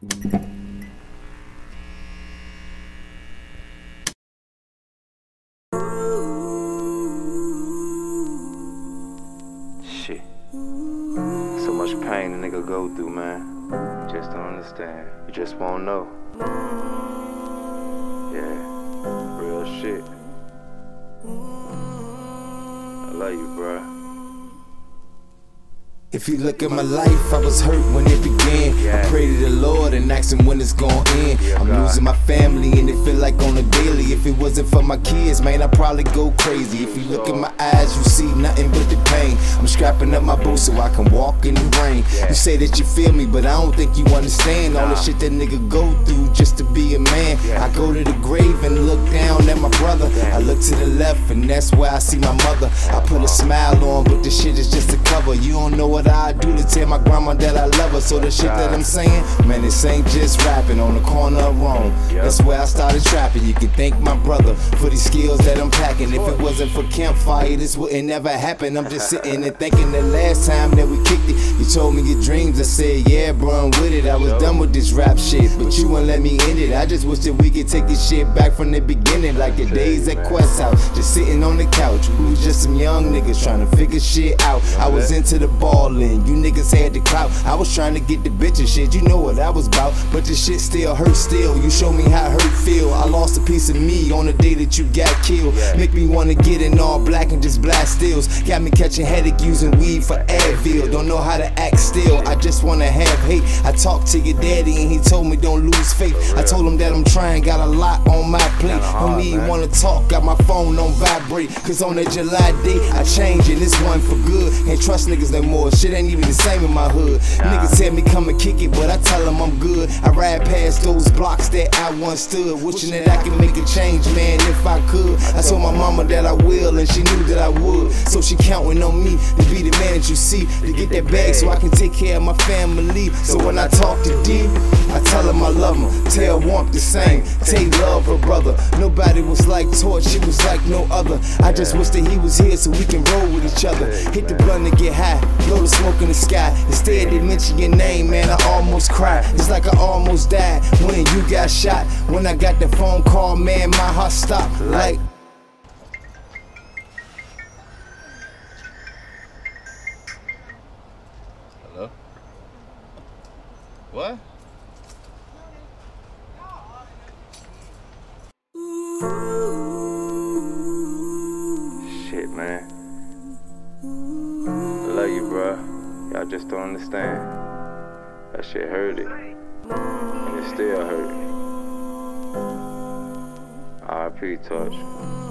Shit. So much pain a nigga go through, man. Just don't understand. You just won't know. Yeah. Real shit. I love you, bruh. If you look at my life, I was hurt when it began. Yeah. I pray to the Lord and ask Him when it's gon' end. Yeah, I'm God. losing my family and it feel like on a daily. If it wasn't for my kids, man, I'd probably go crazy. If you look in my eyes, you see nothing but the pain. I'm strapping up my boots so I can walk in the rain. Yeah. You say that you feel me, but I don't think you understand all the shit that nigga go through just to be a man. I go to the grave and look down at my brother. Damn. I look to the left and that's where I see my mother. I put a smile on, but this shit is just a cover. You don't know what I do to tell my grandma that I love her. So the shit that I'm saying, man, this ain't just rapping on the corner of Rome. That's where I started trapping. You can thank my brother for these skills that I'm packing. If it wasn't for campfire, this wouldn't never happen. I'm just sitting and thinking the last time that we kicked it, you told me your dreams. I said, yeah, bro, I'm with it. I was done with this rap shit, but you wouldn't let me end it. I just wish that we could take this shit back from the beginning, like the days at man. Quest House, just sitting on the couch. We was just some young niggas trying to figure shit out. I was into the ballin', you niggas had the clout. I was trying to get the bitch and shit, you know what I was about. But this shit still hurt still. You show me how hurt feel. I lost a piece of me on the day that you got killed. Make me wanna get in all black and just blast stills. Got me catching headache using weed for Advil. Don't know how to act still. I just wanna have hate. I talked to your daddy and he told me don't lose faith. I told him that I'm trying, got a lot on my plate. Even wanna talk, got my phone on vibrate. Cause on that July day, I changed and this one for good. Ain't trust niggas no more. Shit ain't even the same in my hood. Nah. Niggas tell me come and kick it, but I tell them I'm good. I ride past those blocks that I once stood, wishing that I could make a change, man, if I could. I told my mama that I will, and she knew that I would. So she counting on me to be the man that you see, to get that bag so I can take care of my family. So when I talk to D, I tell him I love him. Tell Womp the same. Take love her brother. Nobody was like Torch, she was like no other. I just wish that he was here so we can roll with each other. Hit the blunt and get high, blow the smoke in the sky. Instead, they mention your name, man. I almost cried. It's like I almost died when you got shot. When I got the phone call, man, my heart stopped. Like, What? Shit, man. I love you, bruh. Y'all just don't understand. That shit hurt it. And it still hurt. RIP, Touch.